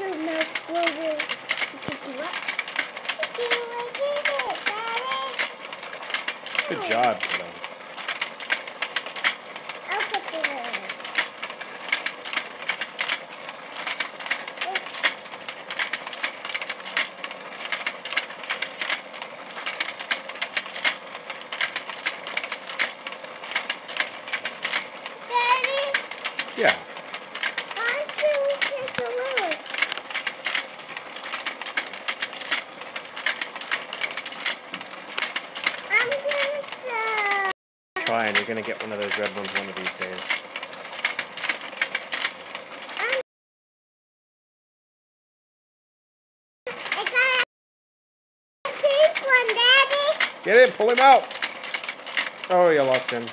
your mouth will will pick you up. Pick you up, it, Daddy. Good job, kiddo. I'll put it in. Yeah. Try and you're gonna get one of those red ones one of these days. I got a pink one, Daddy. Get in, pull him out. Oh, you lost him.